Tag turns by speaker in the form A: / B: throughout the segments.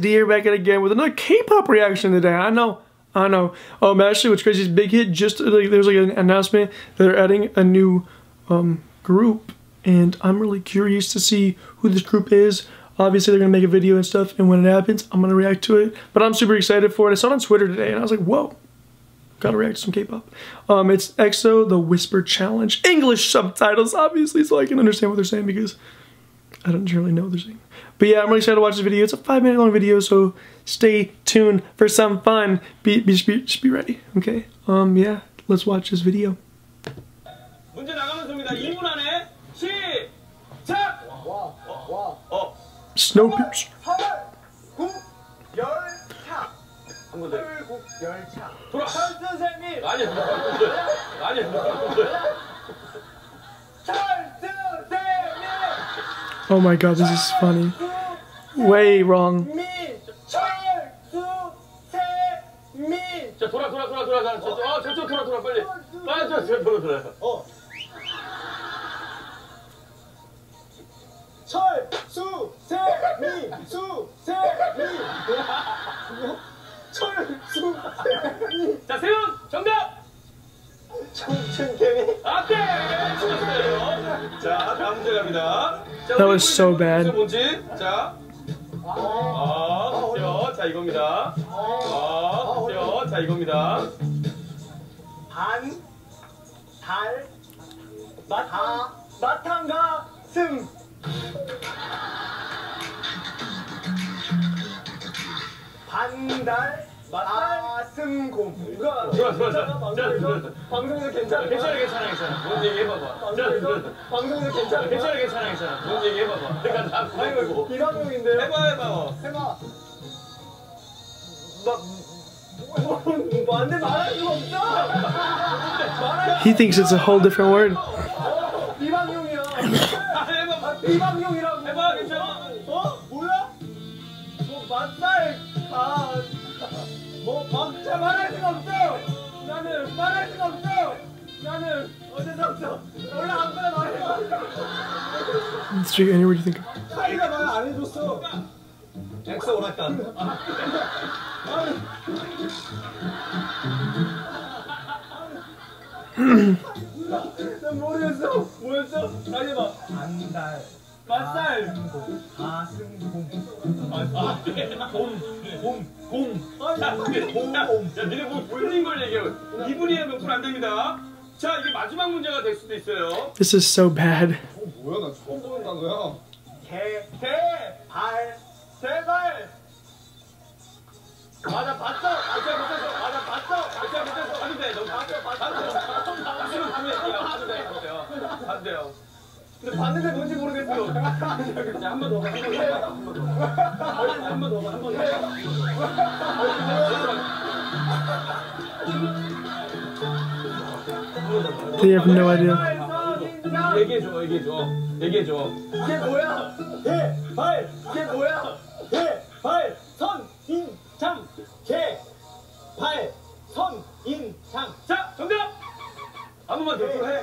A: Dear back at again with another K-pop reaction today. I know, I know. Um, actually, what's crazy is Big Hit just like there's like an announcement that they're adding a new um group, and I'm really curious to see who this group is. Obviously, they're gonna make a video and stuff, and when it happens, I'm gonna react to it. But I'm super excited for it. I saw it on Twitter today, and I was like, whoa. Gotta react to some K-pop. Um, it's EXO, The Whisper Challenge. English subtitles, obviously, so I can understand what they're saying because I don't really know what they're saying. But yeah, I'm really excited to watch this video. It's a five minute long video, so stay tuned for some fun. Be, be, be, just be ready, okay? Um, yeah, let's watch this video. Snowpiercer. Oh my god, this is funny. Way wrong.
B: 자, 돌아, 돌아, 돌아, 돌아, 돌아. 저, 어, 저쪽 돌아, 돌아, 빨리. 빨리, 저, 저, 돌아, 돌아.
C: 어. 철수세민. 수세민. 철수세민.
B: 자, 세훈, 정답!
C: 청춘개미.
B: 안 돼! 맞췄어요. 자, 다음 문제 갑니다. 자,
A: That was so bad.
B: 뭔지? 자. 아, 보세요. 자, 이겁니다. 아, 보세요. 자, 이겁니다.
C: 반, 달, 마타, 마탕가, 승. 반달, 마승곰. 누가
B: 좋아, 좋아, 좋아. 자,
C: 방송에서 괜찮아.
B: 괜찮아, 괜찮아, 괜찮아. 뭔 얘기 해봐봐. 자,
C: 방송에서 괜찮아.
B: 괜찮아, 괜찮아, 괜찮아. 뭔 얘기 해봐봐. 내가 다
C: 아이고. 비방용인데요.
B: 해봐, 해봐. 어.
C: 해봐. 막 뭐,
A: He thinks it's a whole different word.
C: 어, 비방용이야.
B: 아, 해봐.
C: 아, 비방용이라고.
B: 해봐, 괜찮아.
C: 어? 뭐야? 뭐. 뭐 박자 말할 수가 없어. 나는 말할 수가 없어. 나는 어제서 없어. 원래 아무거나 말해봐.
A: Street, any word you think of.
C: 사이가 말 안 해줬어. 엑소 오락관. 난 모르겠어. 뭐였어? 다시 해봐. 안달. 맛살. 가승공.
B: 아, 네. 곰, 곰, 곰. 자, 네.
C: 곰.
B: 자, 자, 니네 뭐 풀린 걸 얘기해. 2분이야 몇분안 됩니다. 자, 이게 마지막 문제가 될 수도 있어요.
A: This is so bad.
D: 뭐야 나 처음 보는 단어야
C: 개, 개, 발, 세발.
B: 맞아, 봤어. 맞아, 못했어. 맞아, 봤어. 맞아, 못했어. 봐도 돼. 너 봤어, 봤어. 박수는 두 명이야. 봐도 돼, 봐도 돼요. 봐도 돼요.
C: 근데 봤는데 뭔지 모르겠어.
B: 자, 한번 더. 한번 더. 한번 더. 한번 더. 한번 더.
A: They have no idea.
B: 얘기해줘, 얘기해줘. 얘기해줘.
C: 이게 뭐야? 개, 발, 이게 뭐야? 개, 발, 선, 인, 장. 개, 발, 선, 인, 장.
B: 자, 정답! 한 번만 더 해.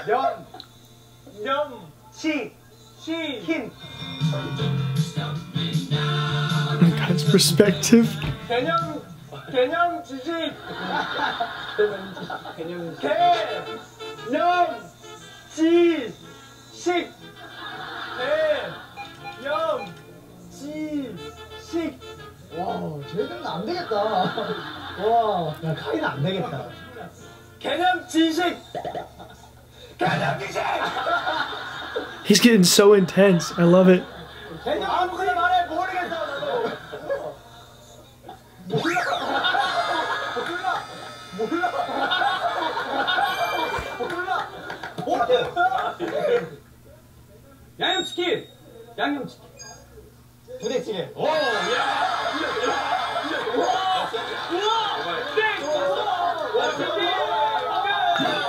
C: 차, 면, 념, 시, 시, 힘.
A: God's perspective.
C: 개념, 개념 지식.
B: 개념.
C: 개념 지 식. 개념 지 식.
E: 와, 쟤들은 안 되겠다. 와, 야, 카이는 안 되겠다.
C: 개념 지식. 개념 지식.
A: He's getting so intense. I love it.
C: 개념 아무거나 말해 모르겠어 나도. 몰라. 몰라. 몰라. 몰라. 몰라.
B: 양념치킨! 양념치킨.
C: 부대찌개.
B: 오, 야.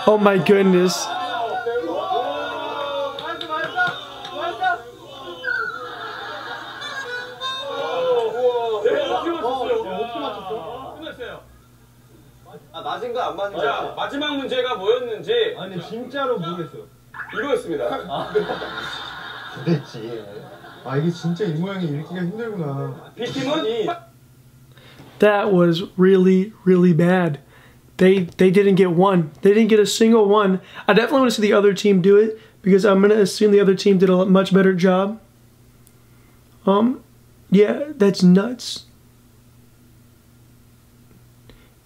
A: Oh my goodness.
C: 아 맞은 거 안 맞은 거.
B: 자, 마지막 문제가 뭐였는지
C: 아니 진짜로 모르겠어요.
B: 이거였습니다.
C: 부대찌개.
D: 아 이게 진짜 이 모양이 읽기가 힘들구나.
B: B팀은
A: That was really, really bad. They they didn't get one. They didn't get a single one. I definitely want to see the other team do it because I'm gonna assume the other team did a much better job. Um, yeah, that's nuts.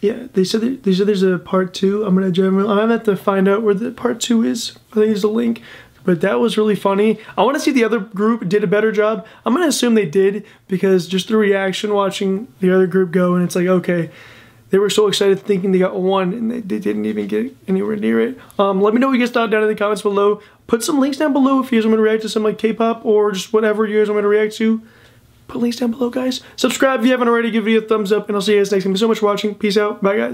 A: Yeah, they said they said there's a part two. I'm gonna I'm gonna have to find out where the part two is. I think there's a link. But that was really funny. I want to see the other group did a better job. I'm gonna assume they did because just the reaction watching the other group go and it's like okay, they were so excited thinking they got one and they, they didn't even get anywhere near it. Um, let me know what you guys thought down in the comments below. Put some links down below if you guys want to react to some like K-pop or just whatever you guys want me to react to. Put links down below, guys. Subscribe if you haven't already. Give video a thumbs up, and I'll see you guys next time. Thank you so much for watching. Peace out. Bye, guys.